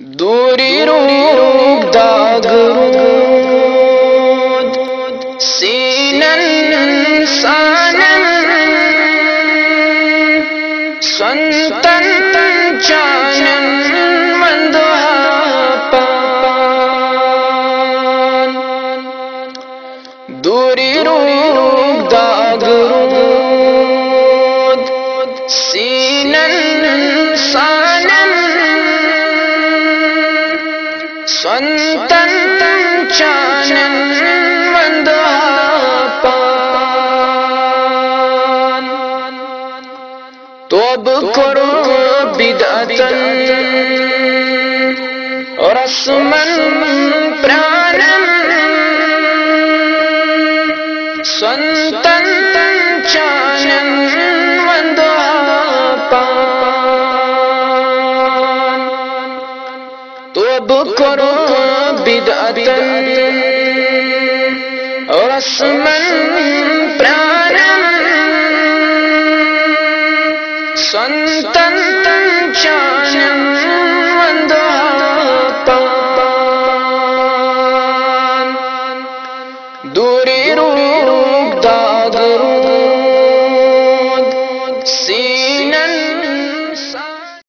دوری رو داگ رود، سینن سانن، سنتن چانن مندوها پان دوری رو داگ رود، سینن سنتن چانن مندوها پان توب کرو بدعتن۔ رسمن پرانن۔ سنتن چانن۔ تو اب کرو بدعتن رسمن پرانن سنتن چانن وندہاپان دوری روک داغرود سینن